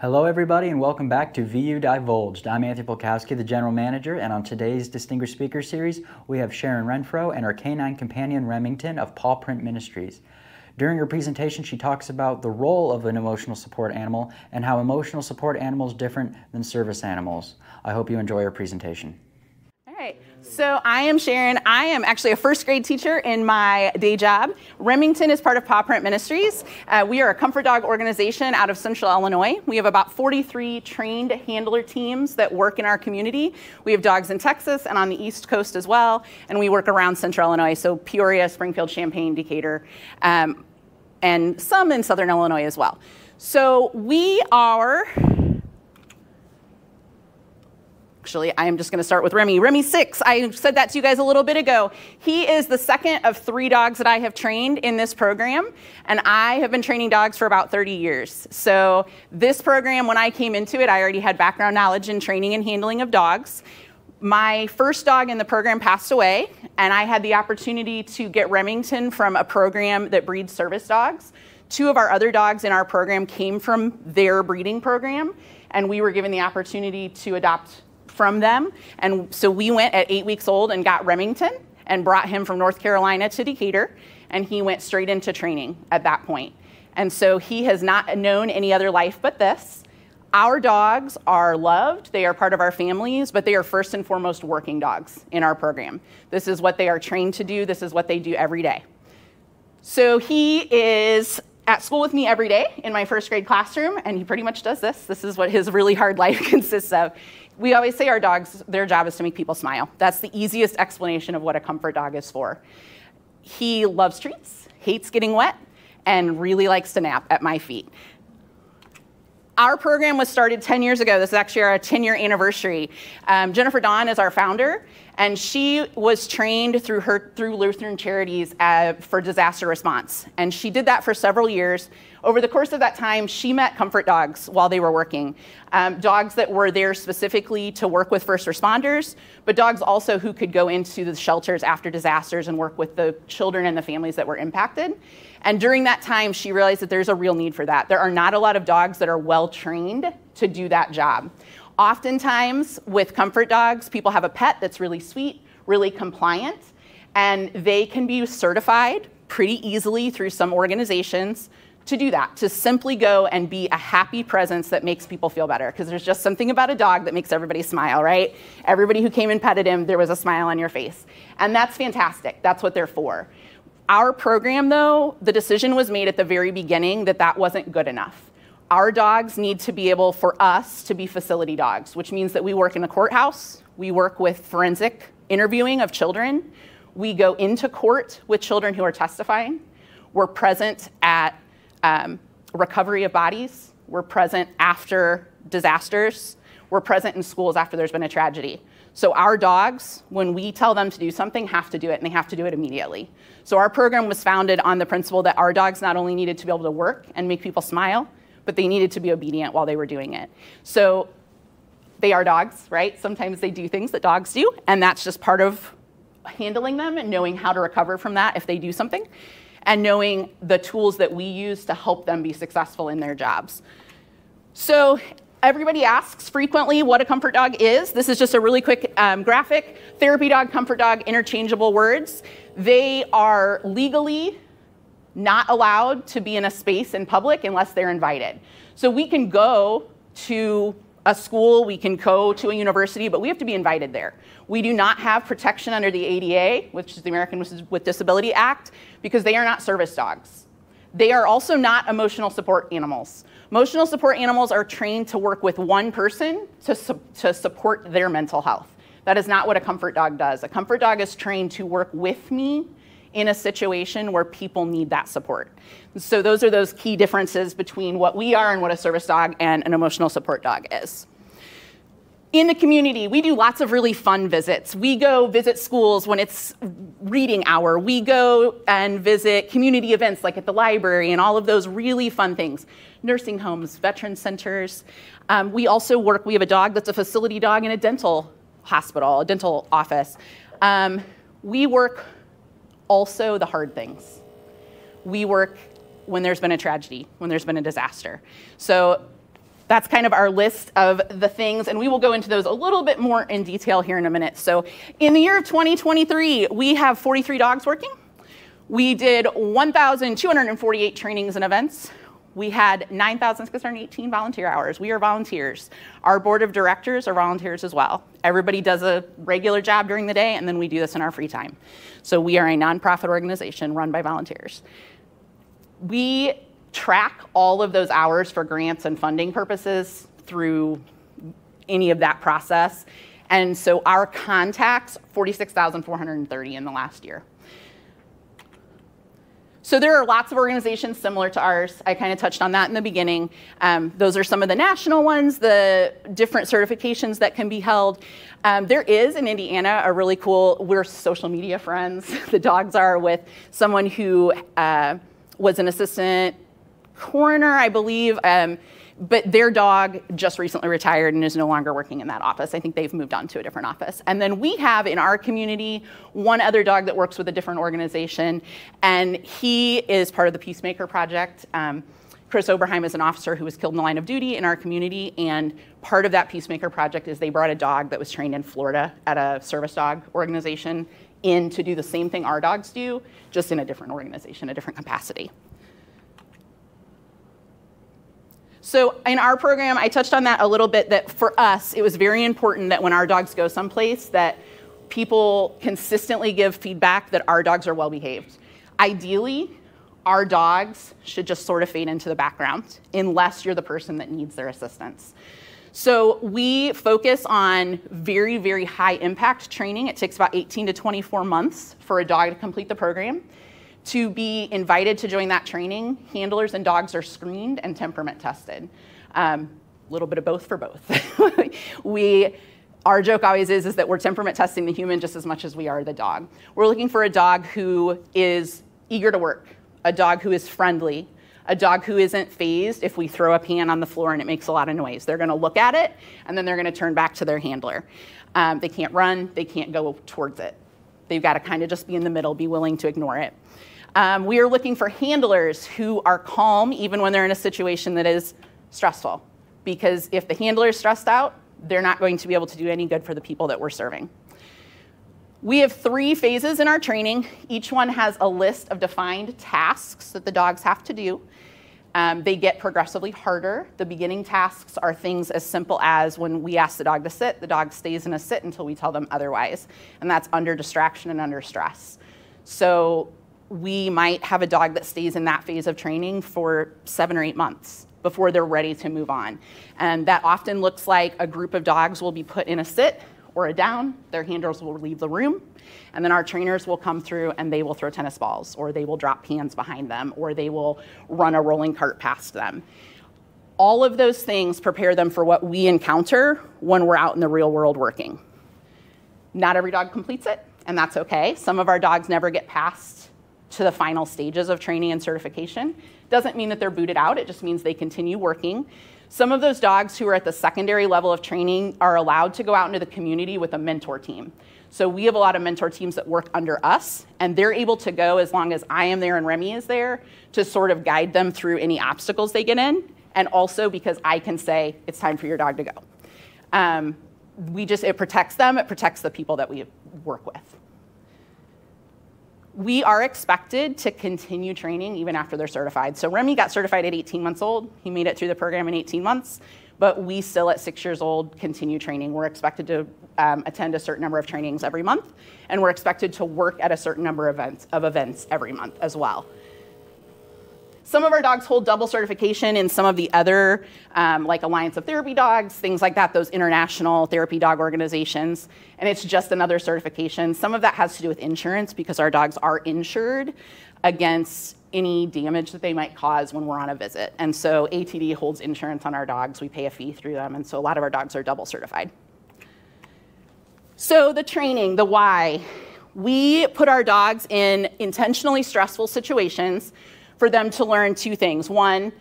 Hello, everybody, and welcome back to VU Divulged. I'm Anthony Polkowski, the General Manager, and on today's Distinguished Speaker Series, we have Sharon Renfro and our canine companion Remington of Paw Print Ministries. During her presentation, she talks about the role of an emotional support animal and how emotional support animals different than service animals. I hope you enjoy her presentation. So I am Sharon. I am actually a first grade teacher in my day job. Remington is part of Paw Print Ministries. Uh, we are a comfort dog organization out of Central Illinois. We have about 43 trained handler teams that work in our community. We have dogs in Texas and on the East Coast as well, and we work around Central Illinois, so Peoria, Springfield, Champaign, Decatur, um, and some in Southern Illinois as well. So we are actually. I am just going to start with Remy. Remy six, I said that to you guys a little bit ago. He is the second of three dogs that I have trained in this program, and I have been training dogs for about 30 years. So, this program, when I came into it, I already had background knowledge in training and handling of dogs. My first dog in the program passed away, and I had the opportunity to get Remington from a program that breeds service dogs. Two of our other dogs in our program came from their breeding program, and we were given the opportunity to adopt from them. And so we went at eight weeks old and got Remington and brought him from North Carolina to Decatur. And he went straight into training at that point. And so he has not known any other life but this. Our dogs are loved, they are part of our families, but they are first and foremost working dogs in our program. This is what they are trained to do, this is what they do every day. So he is at school with me every day in my first grade classroom, and he pretty much does this. This is what his really hard life consists of we always say our dogs, their job is to make people smile. That's the easiest explanation of what a comfort dog is for. He loves treats, hates getting wet, and really likes to nap at my feet. Our program was started 10 years ago. This is actually our 10 year anniversary. Um, Jennifer Dawn is our founder, and she was trained through her through Lutheran Charities uh, for disaster response. And she did that for several years. Over the course of that time, she met comfort dogs while they were working. Um, dogs that were there specifically to work with first responders, but dogs also who could go into the shelters after disasters and work with the children and the families that were impacted. And during that time, she realized that there's a real need for that. There are not a lot of dogs that are well trained to do that job. Oftentimes, with comfort dogs, people have a pet that's really sweet, really compliant, and they can be certified pretty easily through some organizations to do that, to simply go and be a happy presence that makes people feel better. Because there's just something about a dog that makes everybody smile, right? Everybody who came and petted him, there was a smile on your face. And that's fantastic. That's what they're for. Our program, though, the decision was made at the very beginning that that wasn't good enough. Our dogs need to be able for us to be facility dogs, which means that we work in a courthouse, we work with forensic interviewing of children, we go into court with children who are testifying, we're present at um, recovery of bodies. We're present after disasters. We're present in schools after there's been a tragedy. So our dogs, when we tell them to do something, have to do it, and they have to do it immediately. So our program was founded on the principle that our dogs not only needed to be able to work and make people smile, but they needed to be obedient while they were doing it. So they are dogs, right? Sometimes they do things that dogs do, and that's just part of handling them and knowing how to recover from that if they do something and knowing the tools that we use to help them be successful in their jobs. So everybody asks frequently what a comfort dog is. This is just a really quick um, graphic. Therapy dog, comfort dog, interchangeable words. They are legally not allowed to be in a space in public unless they're invited. So we can go to a school, we can go to a university, but we have to be invited there. We do not have protection under the ADA, which is the American with Disability Act, because they are not service dogs. They are also not emotional support animals. Emotional support animals are trained to work with one person to, su- to support their mental health. That is not what a comfort dog does. A comfort dog is trained to work with me in a situation where people need that support. So those are those key differences between what we are and what a service dog and an emotional support dog is. In the community, we do lots of really fun visits. We go visit schools when it's reading hour. We go and visit community events like at the library and all of those really fun things. Nursing homes, veteran centers. Um, we also work, we have a dog that's a facility dog in a dental hospital, a dental office. Um, we work also the hard things. We work when there's been a tragedy, when there's been a disaster. So that's kind of our list of the things, and we will go into those a little bit more in detail here in a minute. So, in the year of 2023, we have 43 dogs working. We did 1,248 trainings and events. We had 9,618 volunteer hours. We are volunteers. Our board of directors are volunteers as well. Everybody does a regular job during the day, and then we do this in our free time. So we are a nonprofit organization run by volunteers. We track all of those hours for grants and funding purposes through any of that process. And so our contacts, 46,430 in the last year. So there are lots of organizations similar to ours. I kind of touched on that in the beginning. Um, those are some of the national ones, the different certifications that can be held. Um, there is in Indiana a really cool, we're social media friends. the dogs are with someone who uh, was an assistant coroner, I believe. Um, but their dog just recently retired and is no longer working in that office. I think they've moved on to a different office. And then we have in our community one other dog that works with a different organization, and he is part of the Peacemaker Project. Um, Chris Oberheim is an officer who was killed in the line of duty in our community, and part of that Peacemaker Project is they brought a dog that was trained in Florida at a service dog organization in to do the same thing our dogs do, just in a different organization, a different capacity. So in our program, I touched on that a little bit that for us, it was very important that when our dogs go someplace that people consistently give feedback that our dogs are well behaved. Ideally, our dogs should just sort of fade into the background unless you're the person that needs their assistance. So we focus on very, very high impact training. It takes about 18 to 24 months for a dog to complete the program to be invited to join that training, handlers and dogs are screened and temperament tested. A um, little bit of both for both. we, our joke always is, is that we're temperament testing the human just as much as we are the dog. We're looking for a dog who is eager to work, a dog who is friendly, a dog who isn't phased if we throw a pan on the floor and it makes a lot of noise. They're going to look at it and then they're going to turn back to their handler. Um, they can't run, they can't go towards it. They've got to kind of just be in the middle, be willing to ignore it. Um, we are looking for handlers who are calm even when they're in a situation that is stressful. Because if the handler is stressed out, they're not going to be able to do any good for the people that we're serving. We have three phases in our training. Each one has a list of defined tasks that the dogs have to do. Um, they get progressively harder. The beginning tasks are things as simple as when we ask the dog to sit, the dog stays in a sit until we tell them otherwise. And that's under distraction and under stress. So we might have a dog that stays in that phase of training for seven or eight months before they're ready to move on. And that often looks like a group of dogs will be put in a sit or a down, their handlers will leave the room, and then our trainers will come through and they will throw tennis balls, or they will drop pans behind them, or they will run a rolling cart past them. All of those things prepare them for what we encounter when we're out in the real world working. Not every dog completes it, and that's okay. Some of our dogs never get past to the final stages of training and certification. Doesn't mean that they're booted out, it just means they continue working. Some of those dogs who are at the secondary level of training are allowed to go out into the community with a mentor team. So we have a lot of mentor teams that work under us, and they're able to go as long as I am there and Remy is there to sort of guide them through any obstacles they get in, and also because I can say, it's time for your dog to go. Um, we just, it protects them, it protects the people that we work with we are expected to continue training even after they're certified. So Remy got certified at 18 months old. He made it through the program in 18 months, but we still at six years old continue training. We're expected to um, attend a certain number of trainings every month, and we're expected to work at a certain number of events, of events every month as well. Some of our dogs hold double certification in some of the other, um, like Alliance of Therapy Dogs, things like that, those international therapy dog organizations. And it's just another certification. Some of that has to do with insurance because our dogs are insured against any damage that they might cause when we're on a visit. And so ATD holds insurance on our dogs. We pay a fee through them. And so a lot of our dogs are double certified. So the training, the why. We put our dogs in intentionally stressful situations for them to learn two things. One,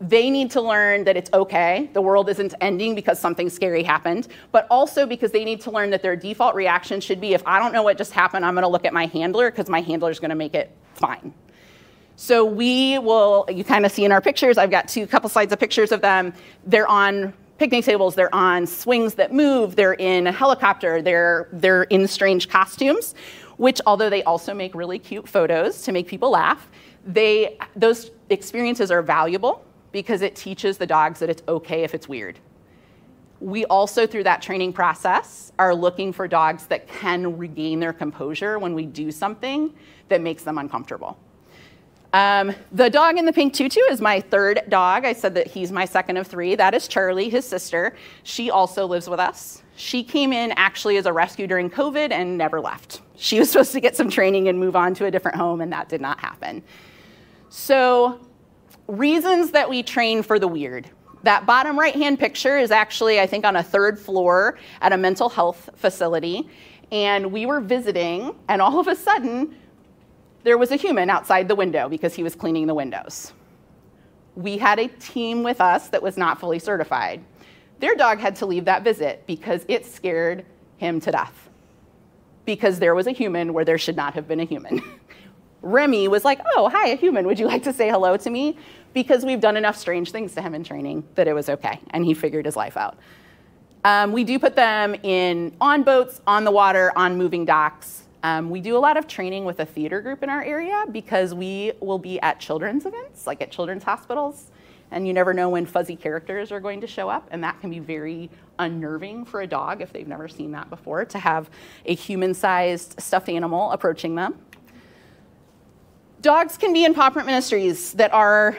they need to learn that it's okay, the world isn't ending because something scary happened, but also because they need to learn that their default reaction should be if I don't know what just happened, I'm gonna look at my handler because my handler is gonna make it fine. So we will, you kind of see in our pictures, I've got two couple slides of pictures of them. They're on picnic tables, they're on swings that move, they're in a helicopter, they're, they're in strange costumes, which although they also make really cute photos to make people laugh, they, those experiences are valuable because it teaches the dogs that it's okay if it's weird. We also, through that training process, are looking for dogs that can regain their composure when we do something that makes them uncomfortable. Um, the dog in the pink tutu is my third dog. I said that he's my second of three. That is Charlie, his sister. She also lives with us. She came in actually as a rescue during COVID and never left. She was supposed to get some training and move on to a different home, and that did not happen. So, reasons that we train for the weird. That bottom right hand picture is actually, I think, on a third floor at a mental health facility. And we were visiting, and all of a sudden, there was a human outside the window because he was cleaning the windows. We had a team with us that was not fully certified. Their dog had to leave that visit because it scared him to death. Because there was a human where there should not have been a human. Remy was like, Oh, hi, a human. Would you like to say hello to me? Because we've done enough strange things to him in training that it was okay. And he figured his life out. Um, we do put them in on boats, on the water, on moving docks. Um, we do a lot of training with a theater group in our area because we will be at children's events, like at children's hospitals, and you never know when fuzzy characters are going to show up, and that can be very unnerving for a dog if they've never seen that before to have a human sized stuffed animal approaching them. Dogs can be in print ministries that are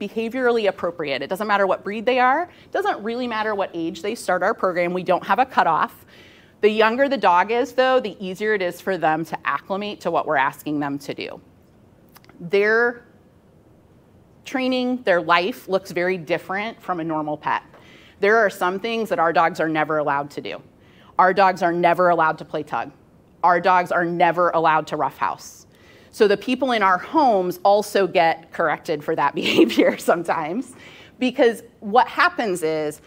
behaviorally appropriate. It doesn't matter what breed they are, it doesn't really matter what age they start our program. We don't have a cutoff. The younger the dog is, though, the easier it is for them to acclimate to what we're asking them to do. Their training, their life looks very different from a normal pet. There are some things that our dogs are never allowed to do. Our dogs are never allowed to play tug. Our dogs are never allowed to roughhouse. So the people in our homes also get corrected for that behavior sometimes because what happens is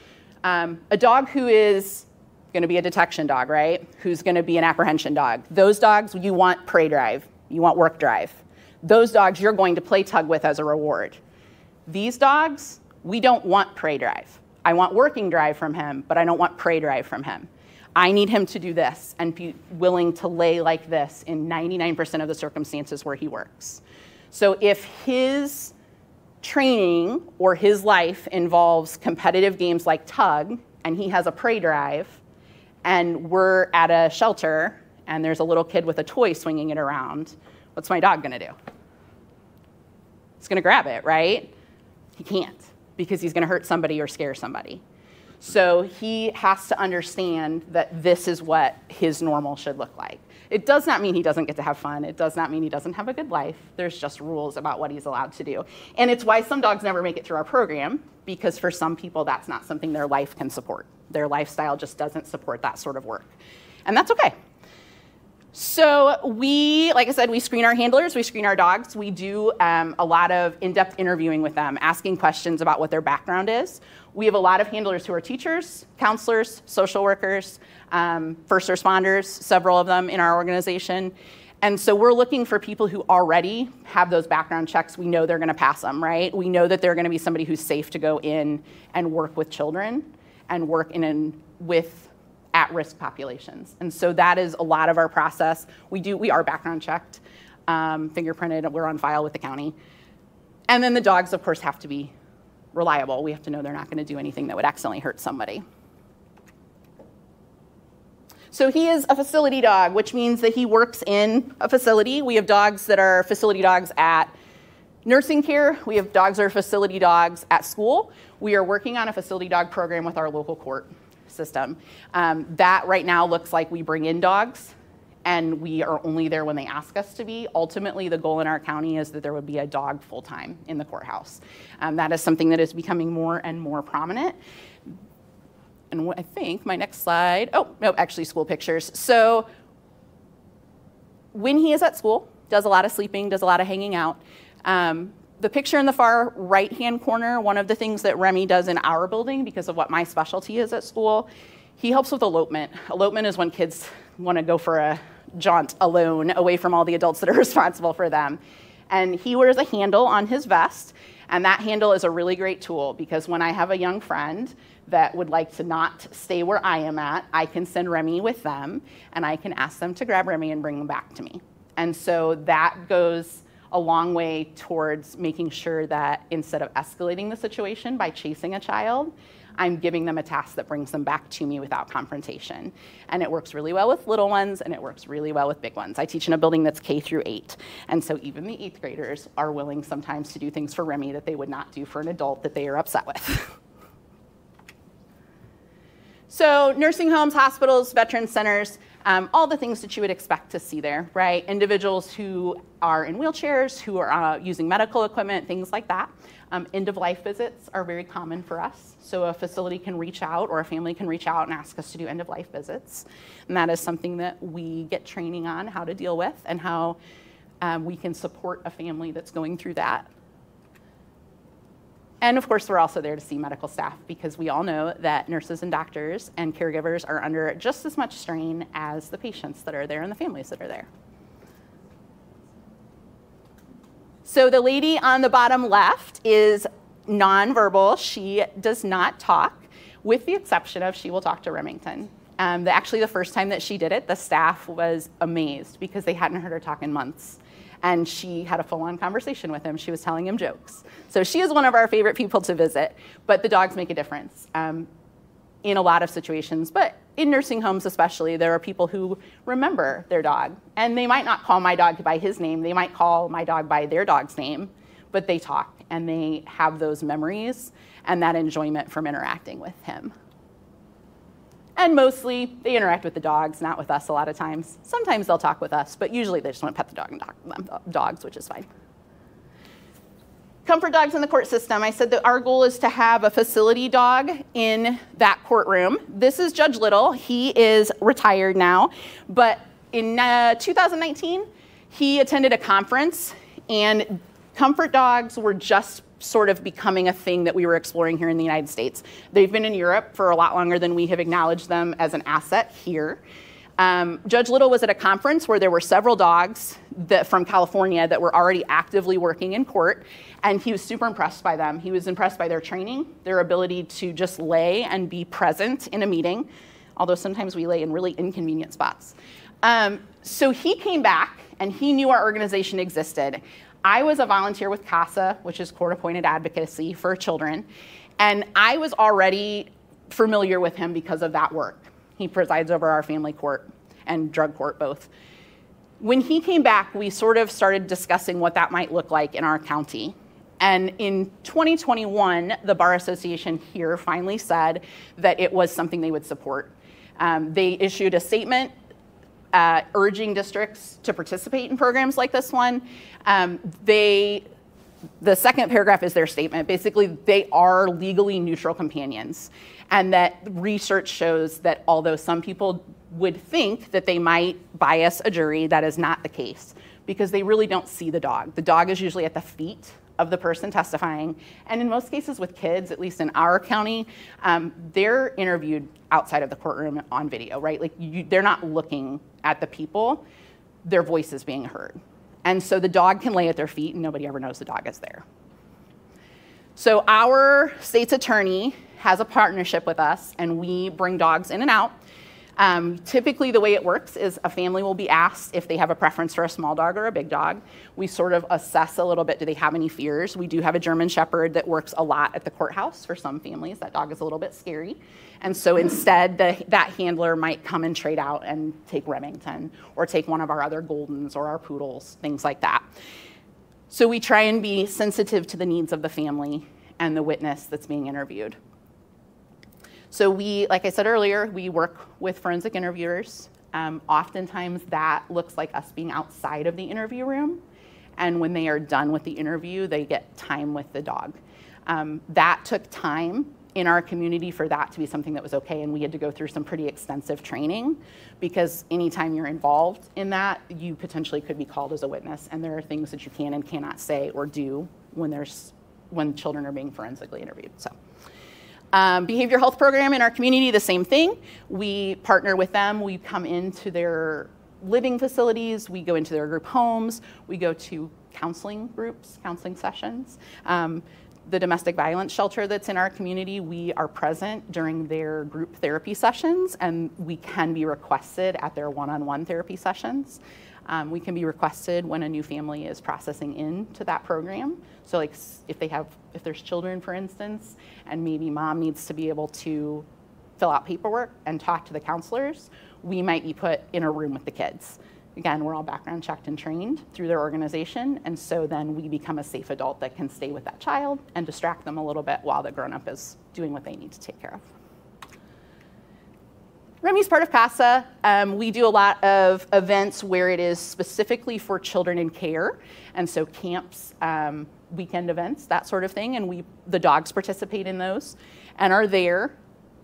um, a dog who is going to be a detection dog, right? Who's going to be an apprehension dog. Those dogs, you want prey drive, you want work drive. Those dogs you're going to play tug with as a reward. These dogs, we don't want prey drive. I want working drive from him, but I don't want prey drive from him. I need him to do this and be willing to lay like this in 99% of the circumstances where he works. So if his training or his life involves competitive games like tug and he has a prey drive, and we're at a shelter and there's a little kid with a toy swinging it around, what's my dog gonna do? He's gonna grab it, right? He can't because he's gonna hurt somebody or scare somebody. So he has to understand that this is what his normal should look like. It does not mean he doesn't get to have fun. It does not mean he doesn't have a good life. There's just rules about what he's allowed to do. And it's why some dogs never make it through our program, because for some people, that's not something their life can support. Their lifestyle just doesn't support that sort of work. And that's okay. So we, like I said, we screen our handlers, we screen our dogs. We do um, a lot of in-depth interviewing with them, asking questions about what their background is. We have a lot of handlers who are teachers, counselors, social workers, um, first responders, several of them in our organization. And so we're looking for people who already have those background checks. We know they're going to pass them, right? We know that they're going to be somebody who's safe to go in and work with children and work in and with at-risk populations. And so that is a lot of our process. We do we are background checked, um, fingerprinted. We're on file with the county, and then the dogs, of course, have to be reliable. We have to know they're not going to do anything that would accidentally hurt somebody. So he is a facility dog, which means that he works in a facility. We have dogs that are facility dogs at nursing care. We have dogs that are facility dogs at school. We are working on a facility dog program with our local court system. Um, that right now looks like we bring in dogs and we are only there when they ask us to be. Ultimately, the goal in our county is that there would be a dog full time in the courthouse. Um, that is something that is becoming more and more prominent. And I think my next slide, oh, no, actually, school pictures. So when he is at school, does a lot of sleeping, does a lot of hanging out. Um, the picture in the far right hand corner, one of the things that Remy does in our building because of what my specialty is at school, he helps with elopement. Elopement is when kids want to go for a jaunt alone away from all the adults that are responsible for them. And he wears a handle on his vest, and that handle is a really great tool because when I have a young friend that would like to not stay where I am at, I can send Remy with them and I can ask them to grab Remy and bring them back to me. And so that goes a long way towards making sure that instead of escalating the situation by chasing a child, I'm giving them a task that brings them back to me without confrontation. And it works really well with little ones and it works really well with big ones. I teach in a building that's K through 8. And so even the 8th graders are willing sometimes to do things for Remy that they would not do for an adult that they are upset with. so nursing homes, hospitals, veteran centers, um, all the things that you would expect to see there, right? Individuals who are in wheelchairs, who are uh, using medical equipment, things like that. Um, end of life visits are very common for us. So a facility can reach out or a family can reach out and ask us to do end of life visits. And that is something that we get training on how to deal with and how um, we can support a family that's going through that. And of course, we're also there to see medical staff because we all know that nurses and doctors and caregivers are under just as much strain as the patients that are there and the families that are there. So the lady on the bottom left is nonverbal. She does not talk, with the exception of she will talk to Remington. Um, the, actually, the first time that she did it, the staff was amazed because they hadn't heard her talk in months. And she had a full on conversation with him. She was telling him jokes. So she is one of our favorite people to visit, but the dogs make a difference. Um, in a lot of situations, but in nursing homes especially, there are people who remember their dog. And they might not call my dog by his name, they might call my dog by their dog's name, but they talk and they have those memories and that enjoyment from interacting with him. And mostly they interact with the dogs, not with us a lot of times. Sometimes they'll talk with us, but usually they just want to pet the dog and talk dogs, which is fine. Comfort dogs in the court system. I said that our goal is to have a facility dog in that courtroom. This is Judge Little. He is retired now, but in uh, 2019, he attended a conference, and comfort dogs were just sort of becoming a thing that we were exploring here in the United States. They've been in Europe for a lot longer than we have acknowledged them as an asset here. Um, Judge Little was at a conference where there were several dogs that, from California that were already actively working in court, and he was super impressed by them. He was impressed by their training, their ability to just lay and be present in a meeting, although sometimes we lay in really inconvenient spots. Um, so he came back and he knew our organization existed. I was a volunteer with CASA, which is Court Appointed Advocacy for Children, and I was already familiar with him because of that work. He presides over our family court and drug court both. When he came back, we sort of started discussing what that might look like in our county. And in 2021, the Bar Association here finally said that it was something they would support. Um, they issued a statement uh, urging districts to participate in programs like this one. Um, they the second paragraph is their statement. Basically, they are legally neutral companions, and that research shows that although some people would think that they might bias a jury, that is not the case because they really don't see the dog. The dog is usually at the feet of the person testifying, and in most cases with kids, at least in our county, um, they're interviewed outside of the courtroom on video, right? Like you, they're not looking at the people; their voice is being heard. And so the dog can lay at their feet and nobody ever knows the dog is there. So our state's attorney has a partnership with us and we bring dogs in and out. Um, typically, the way it works is a family will be asked if they have a preference for a small dog or a big dog. We sort of assess a little bit do they have any fears? We do have a German Shepherd that works a lot at the courthouse for some families. That dog is a little bit scary. And so instead, the, that handler might come and trade out and take Remington or take one of our other Goldens or our Poodles, things like that. So we try and be sensitive to the needs of the family and the witness that's being interviewed. So we, like I said earlier, we work with forensic interviewers. Um, oftentimes that looks like us being outside of the interview room. And when they are done with the interview, they get time with the dog. Um, that took time in our community for that to be something that was okay and we had to go through some pretty extensive training because anytime you're involved in that you potentially could be called as a witness and there are things that you can and cannot say or do when there's when children are being forensically interviewed so um, behavior health program in our community the same thing. We partner with them. We come into their living facilities, we go into their group homes, we go to counseling groups, counseling sessions. Um, the domestic violence shelter that's in our community, we are present during their group therapy sessions and we can be requested at their one on one therapy sessions. Um, we can be requested when a new family is processing into that program. So, like if they have, if there's children, for instance, and maybe mom needs to be able to fill out paperwork and talk to the counselors, we might be put in a room with the kids. Again, we're all background checked and trained through their organization, and so then we become a safe adult that can stay with that child and distract them a little bit while the grown up is doing what they need to take care of. Remy's part of CASA. Um, we do a lot of events where it is specifically for children in care, and so camps, um, weekend events, that sort of thing, and we the dogs participate in those and are there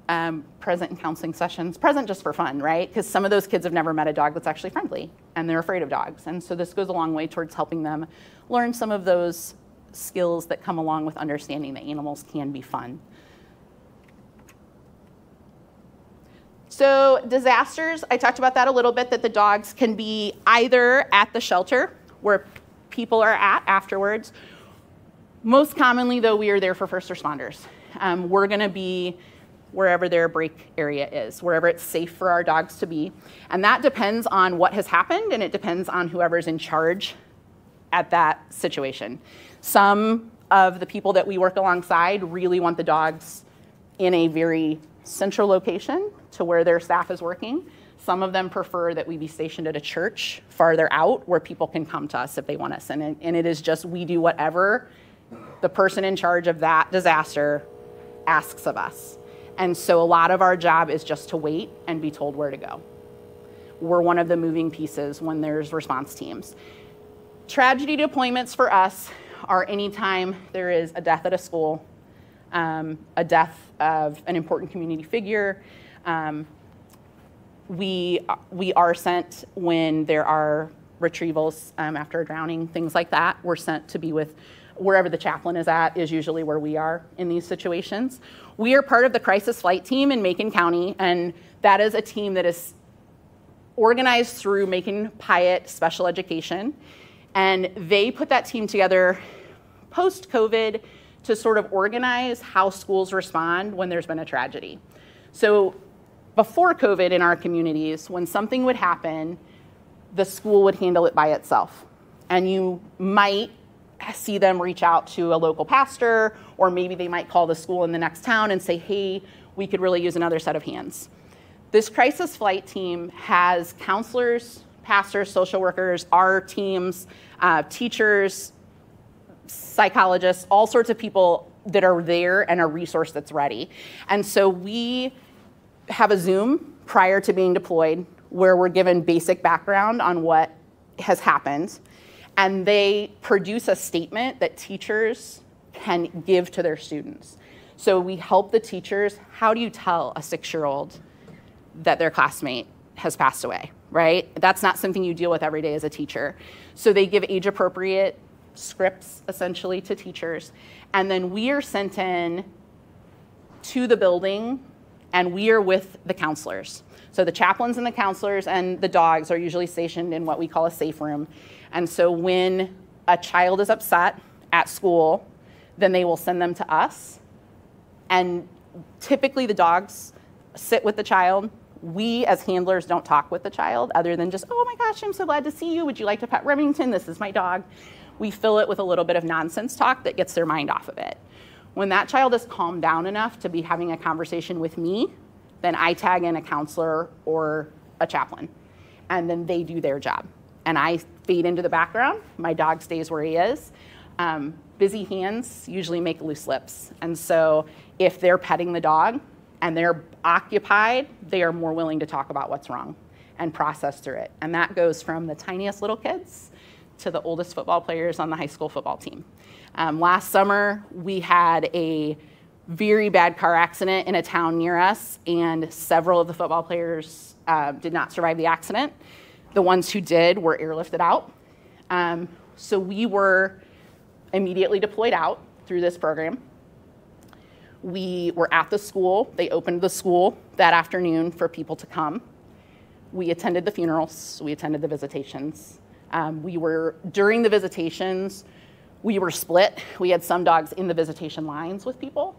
um, present in counseling sessions, present just for fun, right? Because some of those kids have never met a dog that's actually friendly and they're afraid of dogs. And so this goes a long way towards helping them learn some of those skills that come along with understanding that animals can be fun. So, disasters, I talked about that a little bit, that the dogs can be either at the shelter where people are at afterwards. Most commonly, though, we are there for first responders. Um, we're going to be wherever their break area is, wherever it's safe for our dogs to be. And that depends on what has happened and it depends on whoever's in charge at that situation. Some of the people that we work alongside really want the dogs in a very central location to where their staff is working. Some of them prefer that we be stationed at a church farther out where people can come to us if they want us. And, and it is just we do whatever the person in charge of that disaster asks of us. And so a lot of our job is just to wait and be told where to go. We're one of the moving pieces when there's response teams. Tragedy deployments for us are anytime there is a death at a school, um, a death of an important community figure. Um, we, we are sent when there are retrievals um, after a drowning, things like that. We're sent to be with wherever the chaplain is at, is usually where we are in these situations. We are part of the crisis flight team in Macon County, and that is a team that is organized through Macon Piatt Special Education. And they put that team together post COVID to sort of organize how schools respond when there's been a tragedy. So before COVID in our communities, when something would happen, the school would handle it by itself. And you might see them reach out to a local pastor, or maybe they might call the school in the next town and say, hey, we could really use another set of hands. This crisis flight team has counselors, pastors, social workers, our teams, uh, teachers, psychologists, all sorts of people that are there and a resource that's ready. And so we have a Zoom prior to being deployed where we're given basic background on what has happened and they produce a statement that teachers can give to their students. So we help the teachers. How do you tell a six year old that their classmate has passed away, right? That's not something you deal with every day as a teacher. So they give age appropriate scripts essentially to teachers. And then we are sent in to the building and we are with the counselors. So the chaplains and the counselors and the dogs are usually stationed in what we call a safe room. And so when a child is upset at school, then they will send them to us. And typically the dogs sit with the child. We as handlers don't talk with the child other than just, oh my gosh, I'm so glad to see you. Would you like to pet Remington? This is my dog. We fill it with a little bit of nonsense talk that gets their mind off of it. When that child is calmed down enough to be having a conversation with me, then I tag in a counselor or a chaplain. And then they do their job and I fade into the background. My dog stays where he is. Um, busy hands usually make loose lips. And so if they're petting the dog and they're occupied, they are more willing to talk about what's wrong and process through it. And that goes from the tiniest little kids to the oldest football players on the high school football team. Um, last summer, we had a very bad car accident in a town near us, and several of the football players uh, did not survive the accident. The ones who did were airlifted out. Um, so we were immediately deployed out through this program. We were at the school. They opened the school that afternoon for people to come. we attended the funerals, we attended the visitations. Um, we were, during the visitations, we were split. We had some dogs in the visitation lines with people,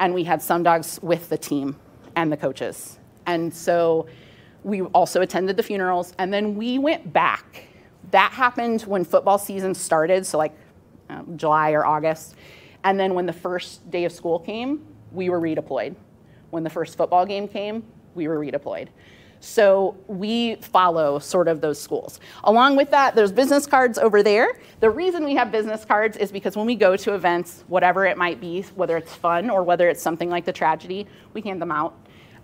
and we had some dogs with the team and the coaches. And so we also attended the funerals, and then we went back. That happened when football season started, so like um, July or August. And then when the first day of school came, we were redeployed. When the first football game came, we were redeployed. So we follow sort of those schools. Along with that, there's business cards over there. The reason we have business cards is because when we go to events, whatever it might be, whether it's fun or whether it's something like the tragedy, we hand them out.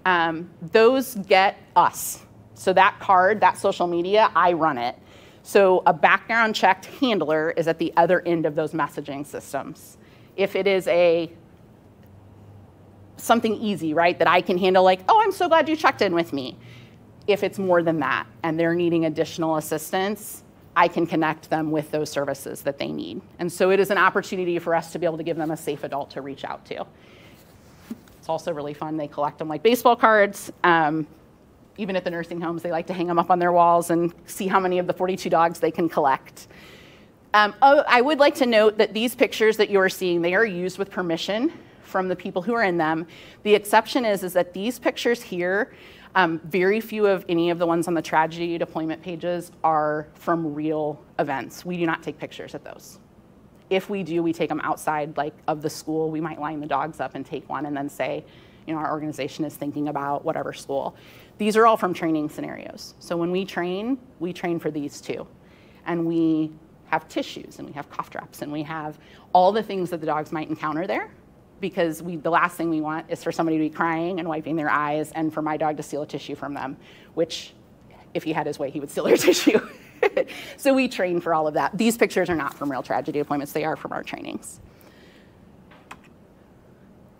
Um, those get us. So that card, that social media, I run it. So a background checked handler is at the other end of those messaging systems. If it is a something easy, right, that I can handle like, "Oh, I'm so glad you checked in with me." If it's more than that and they're needing additional assistance, I can connect them with those services that they need. And so it is an opportunity for us to be able to give them a safe adult to reach out to. It's also really fun. They collect them like baseball cards. Um, even at the nursing homes, they like to hang them up on their walls and see how many of the 42 dogs they can collect. Um, oh, I would like to note that these pictures that you are seeing, they are used with permission from the people who are in them. The exception is, is that these pictures here, um, very few of any of the ones on the tragedy deployment pages are from real events. We do not take pictures at those. If we do, we take them outside like of the school. We might line the dogs up and take one and then say, you know, our organization is thinking about whatever school. These are all from training scenarios. So when we train, we train for these too. And we have tissues and we have cough drops and we have all the things that the dogs might encounter there because we, the last thing we want is for somebody to be crying and wiping their eyes and for my dog to steal a tissue from them, which if he had his way, he would steal their tissue. so we train for all of that. These pictures are not from real tragedy appointments, they are from our trainings.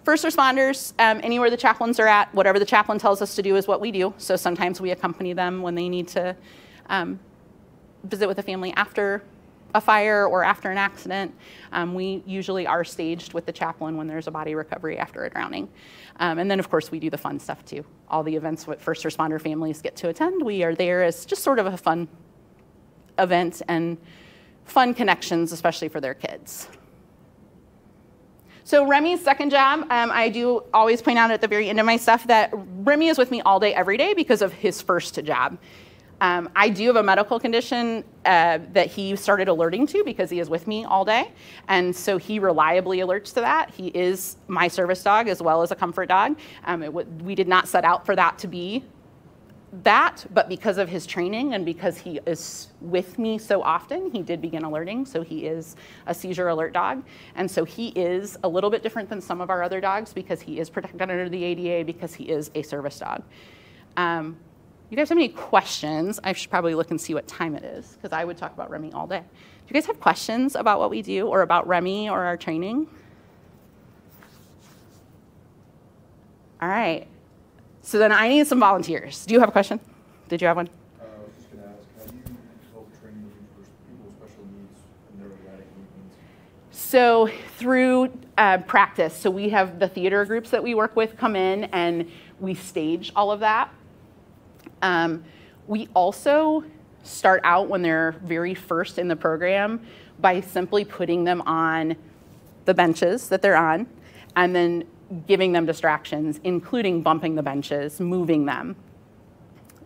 First responders, um, anywhere the chaplains are at, whatever the chaplain tells us to do is what we do. So sometimes we accompany them when they need to um, visit with a family after a fire or after an accident. Um, we usually are staged with the chaplain when there's a body recovery after a drowning. Um, and then, of course, we do the fun stuff too. All the events what first responder families get to attend, we are there as just sort of a fun event and fun connections, especially for their kids. So Remy's second job, um, I do always point out at the very end of my stuff that Remy is with me all day, every day because of his first job. Um, I do have a medical condition uh, that he started alerting to because he is with me all day. And so he reliably alerts to that. He is my service dog as well as a comfort dog. Um, we did not set out for that to be that, but because of his training and because he is with me so often, he did begin alerting. So he is a seizure alert dog. And so he is a little bit different than some of our other dogs because he is protected under the ADA because he is a service dog. Um, you guys have any questions? I should probably look and see what time it is because I would talk about Remy all day. Do you guys have questions about what we do or about Remy or our training? All right. So then I need some volunteers. Do you have a question? Did you have one? Uh, I was just going to ask, how do you help train people with special needs and their erratic movements? So through uh, practice, so we have the theater groups that we work with come in and we stage all of that. Um, we also start out when they're very first in the program by simply putting them on the benches that they're on and then giving them distractions, including bumping the benches, moving them.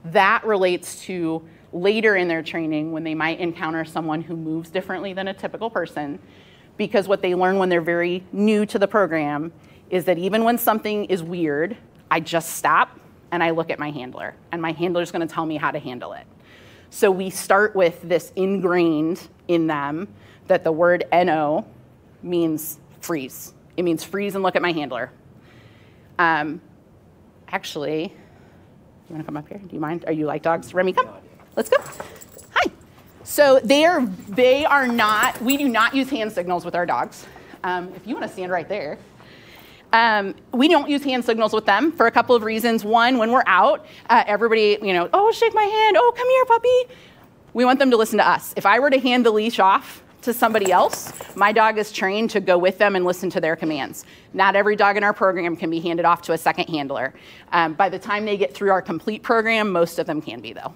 That relates to later in their training when they might encounter someone who moves differently than a typical person, because what they learn when they're very new to the program is that even when something is weird, I just stop and I look at my handler, and my handler is going to tell me how to handle it. So we start with this ingrained in them that the word NO means freeze. It means freeze and look at my handler. Um, actually, you want to come up here? Do you mind? Are you like dogs? Remy, come. Let's go. Hi. So they are they are not. We do not use hand signals with our dogs. Um, if you want to stand right there. Um, we don't use hand signals with them for a couple of reasons. One, when we're out, uh, everybody, you know, oh, shake my hand. Oh, come here, puppy. We want them to listen to us. If I were to hand the leash off to somebody else, my dog is trained to go with them and listen to their commands. Not every dog in our program can be handed off to a second handler. Um, by the time they get through our complete program, most of them can be, though.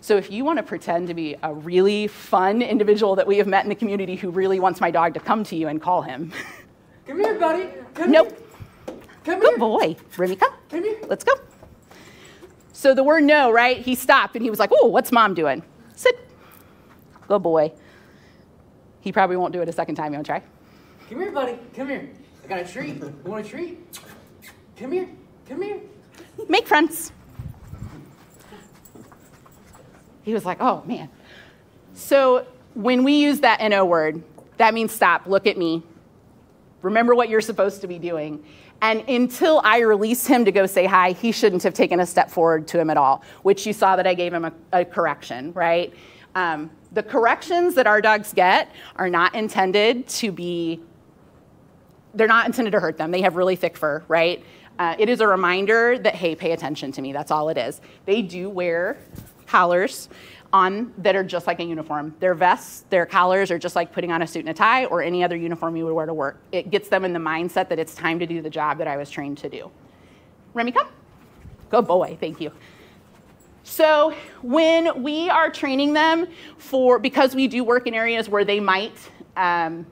So if you want to pretend to be a really fun individual that we have met in the community who really wants my dog to come to you and call him. Come here, buddy. Come nope. Here. Come here. Good here. boy. Come. Come here. Let's go. So the word no, right? He stopped and he was like, oh, what's mom doing? Sit. Good boy. He probably won't do it a second time. You want to try? Come here, buddy. Come here. I got a treat. You want a treat? Come here. Come here. Make friends. He was like, oh, man. So when we use that NO word, that means stop, look at me, remember what you're supposed to be doing. And until I release him to go say hi, he shouldn't have taken a step forward to him at all, which you saw that I gave him a, a correction, right? Um, the corrections that our dogs get are not intended to be, they're not intended to hurt them. They have really thick fur, right? Uh, it is a reminder that, hey, pay attention to me. That's all it is. They do wear collars on that are just like a uniform. Their vests, their collars are just like putting on a suit and a tie or any other uniform you would wear to work. It gets them in the mindset that it's time to do the job that I was trained to do. Remy, come. Good boy, thank you. So when we are training them for, because we do work in areas where they might um,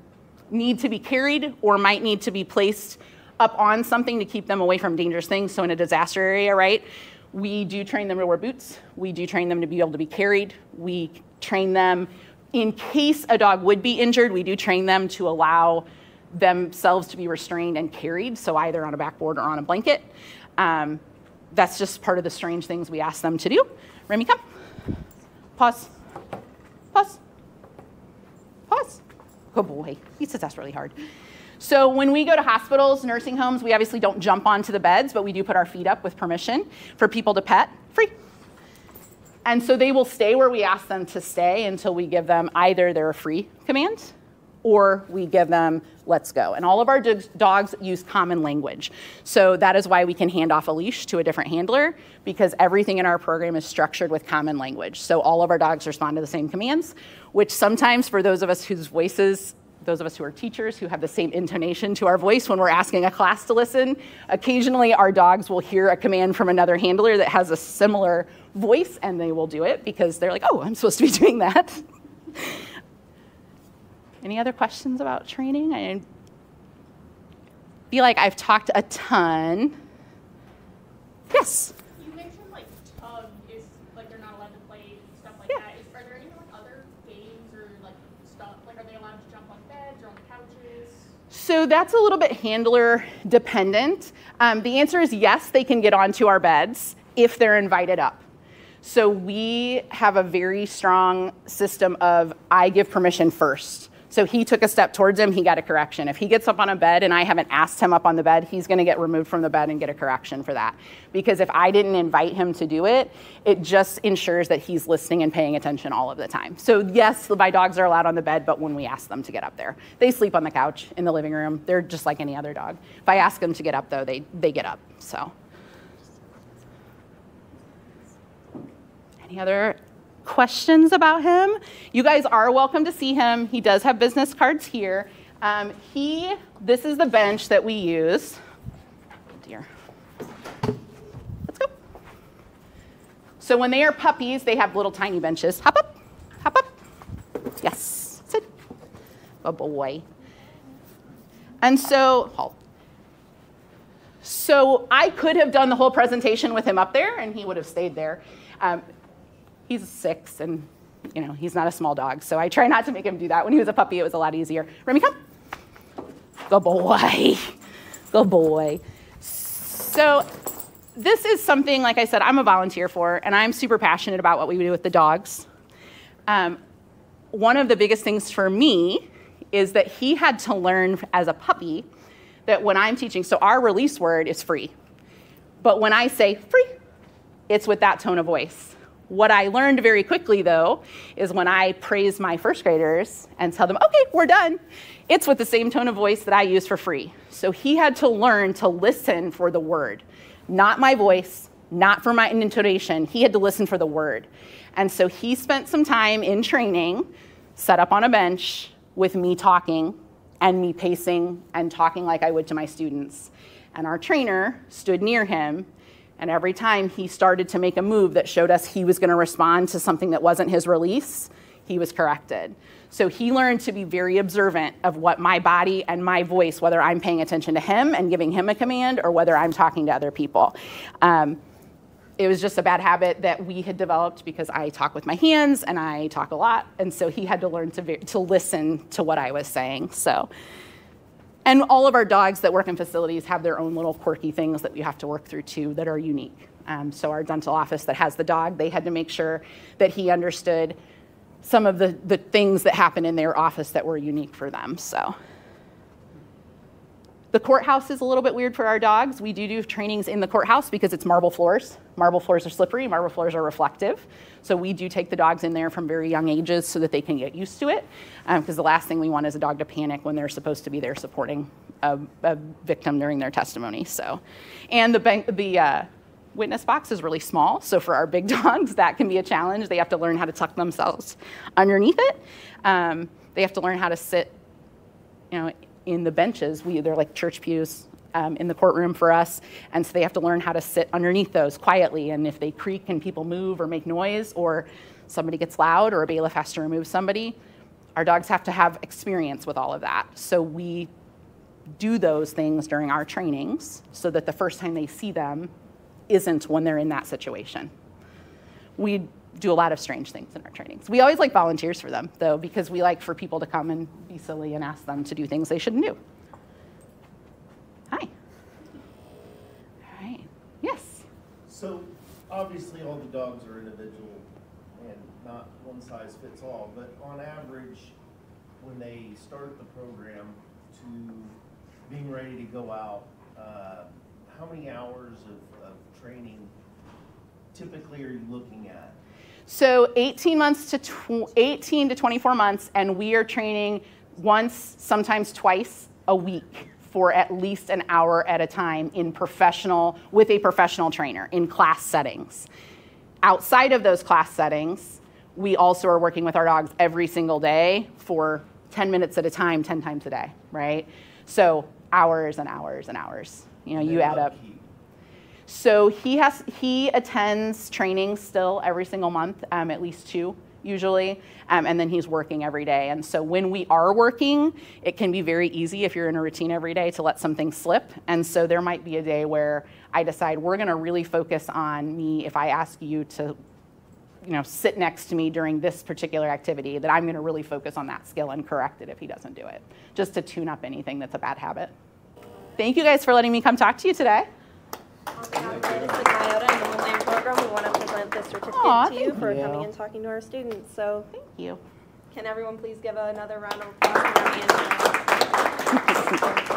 need to be carried or might need to be placed up on something to keep them away from dangerous things, so in a disaster area, right? We do train them to wear boots. We do train them to be able to be carried. We train them in case a dog would be injured, we do train them to allow themselves to be restrained and carried, so either on a backboard or on a blanket. Um, that's just part of the strange things we ask them to do. Remy, come. Pause. Pause. Pause. Good boy. He says that's really hard. So when we go to hospitals, nursing homes, we obviously don't jump onto the beds, but we do put our feet up with permission for people to pet free. And so they will stay where we ask them to stay until we give them either their free command or we give them let's go. And all of our dogs use common language. So that is why we can hand off a leash to a different handler because everything in our program is structured with common language. So all of our dogs respond to the same commands, which sometimes for those of us whose voices those of us who are teachers who have the same intonation to our voice when we're asking a class to listen. Occasionally, our dogs will hear a command from another handler that has a similar voice and they will do it because they're like, oh, I'm supposed to be doing that. Any other questions about training? I feel like I've talked a ton. Yes. You mentioned like tug is like they're not allowed to play stuff like Yeah. that. Is, are there any like other games or like stuff? Like are they allowed to jump on beds or on couches? So that's a little bit handler dependent. Um, the answer is yes, they can get onto our beds if they're invited up. So we have a very strong system of I give permission first. So he took a step towards him, he got a correction. If he gets up on a bed and I haven't asked him up on the bed, he's gonna get removed from the bed and get a correction for that. Because if I didn't invite him to do it, it just ensures that he's listening and paying attention all of the time. So yes, my dogs are allowed on the bed, but when we ask them to get up there, they sleep on the couch in the living room. They're just like any other dog. If I ask them to get up though, they, they get up, so. Any other questions about him? You guys are welcome to see him. He does have business cards here. Um, he, this is the bench that we use. Oh dear. Let's go. So when they are puppies, they have little tiny benches. Hop up, hop up. Yes, sit. Good boy. And so, halt. So I could have done the whole presentation with him up there, and he would have stayed there. Um, he's six, and you know he's not a small dog, so I try not to make him do that. When he was a puppy, it was a lot easier. Remy, come. Good boy. Good boy. So this is something, like I said, I'm a volunteer for, and I'm super passionate about what we do with the dogs. Um, one of the biggest things for me is that he had to learn as a puppy that when I'm teaching, so our release word is free. But when I say free, it's with that tone of voice. What I learned very quickly, though, is when I praise my first graders and tell them, okay, we're done, it's with the same tone of voice that I use for free. So he had to learn to listen for the word, not my voice, not for my intonation. He had to listen for the word. And so he spent some time in training set up on a bench with me talking and me pacing and talking like I would to my students. And our trainer stood near him, and every time he started to make a move that showed us he was going to respond to something that wasn't his release, he was corrected. So he learned to be very observant of what my body and my voice, whether I'm paying attention to him and giving him a command or whether I'm talking to other people. Um, it was just a bad habit that we had developed because I talk with my hands and I talk a lot, and so he had to learn to, to listen to what I was saying. So, and all of our dogs that work in facilities have their own little quirky things that we have to work through too that are unique. Um, so our dental office that has the dog, they had to make sure that he understood some of the, the things that happen in their office that were unique for them. So. The courthouse is a little bit weird for our dogs. We do do trainings in the courthouse because it's marble floors. Marble floors are slippery, marble floors are reflective. So we do take the dogs in there from very young ages so that they can get used to it. Because um, the last thing we want is a dog to panic when they're supposed to be there supporting a, a victim during their testimony. So, and the, bank, the uh, witness box is really small. So for our big dogs, that can be a challenge. They have to learn how to tuck themselves underneath it. Um, they have to learn how to sit, you know, in the benches. We, they're like church pews um, in the courtroom for us. And so they have to learn how to sit underneath those quietly. And if they creak and people move or make noise or somebody gets loud or a bailiff has to remove somebody, our dogs have to have experience with all of that. So we do those things during our trainings so that the first time they see them isn't when they're in that situation. We do a lot of strange things in our trainings. We always like volunteers for them, though, because we like for people to come and be silly and ask them to do things they shouldn't do. Hi. All right. Yes. So obviously all the dogs are individual and not one size fits all, but on average, when they start the program to being ready to go out, uh, how many hours of, of training typically are you looking at? So 18 months to tw- 18 to 24 months, and we are training once, sometimes twice a week for at least an hour at a time in professional with a professional trainer in class settings. Outside of those class settings, we also are working with our dogs every single day for 10 minutes at a time, 10 times a day, right? So hours and hours and hours. You know, you add up. So he has he attends training still every single month, um, at least two usually, um, and then he's working every day. And so when we are working, it can be very easy if you're in a routine every day to let something slip. And so there might be a day where I decide we're going to really focus on me. If I ask you to, you know, sit next to me during this particular activity, that I'm going to really focus on that skill and correct it if he doesn't do it, just to tune up anything that's a bad habit. Thank you guys for letting me come talk to you today. On and the Program, we to present this certificate Aw, to you for you. coming and talking to our students. So Thank you. can everyone please give another round of applause?